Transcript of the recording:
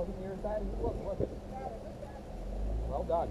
wasn't near as bad as it looked, was it? Well done.